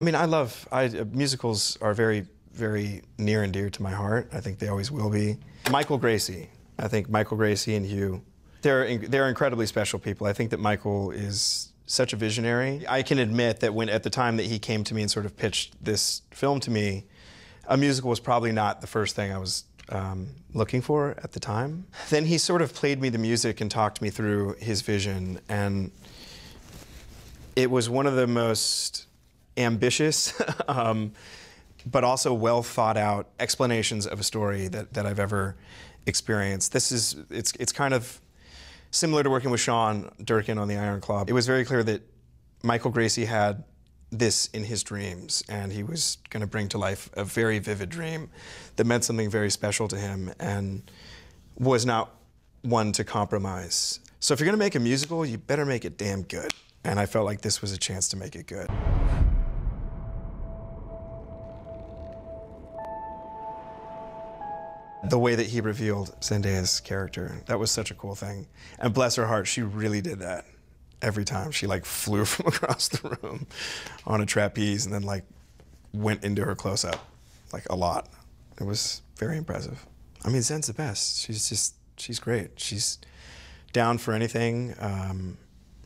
I mean, I love I, uh, musicals are very, very near and dear to my heart. I think they always will be. Michael Gracey. I think Michael Gracey and Hugh, they're in, they're incredibly special people. I think that Michael is such a visionary. I can admit that when at the time that he came to me and sort of pitched this film to me, a musical was probably not the first thing I was um, looking for at the time. Then he sort of played me the music and talked me through his vision, and it was one of the most ambitious, um, but also well thought out explanations of a story that, that I've ever experienced. This is, it's, it's kind of similar to working with Sean Durkin on the Iron Claw. It was very clear that Michael Gracey had this in his dreams, and he was going to bring to life a very vivid dream that meant something very special to him and was not one to compromise. So if you're going to make a musical, you better make it damn good. And I felt like this was a chance to make it good. The way that he revealed Zendaya's character, that was such a cool thing. And bless her heart, she really did that every time. She like flew from across the room on a trapeze and then like went into her close up like a lot. It was very impressive. I mean, Zen's the best. She's just, she's great. She's down for anything. Um,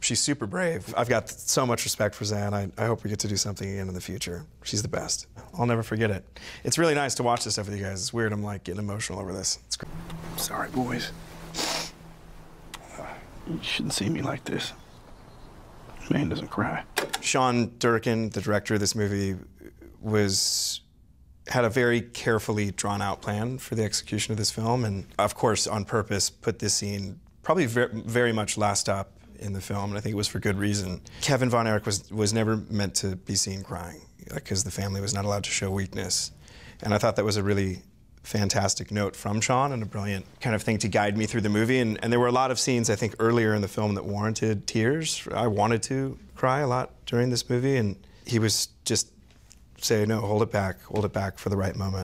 she's super brave. I've got so much respect for Zan. I, I, hope we get to do something again in the future. She's the best. I'll never forget it. It's really nice to watch this stuff with you guys. It's weird. I'm like getting emotional over this. It's great. Sorry, boys. You shouldn't see me like this. Man doesn't cry. Sean Durkin, the director of this movie, was had a very carefully drawn out plan for the execution of this film, and of course, on purpose, put this scene probably very, very much last up in the film, and I think it was for good reason. Kevin Von Erich was, was never meant to be seen crying because the family was not allowed to show weakness. And I thought that was a really fantastic note from Sean and a brilliant kind of thing to guide me through the movie. And, and there were a lot of scenes, I think, earlier in the film that warranted tears. I wanted to cry a lot during this movie, and he was just say, no, hold it back, hold it back for the right moment.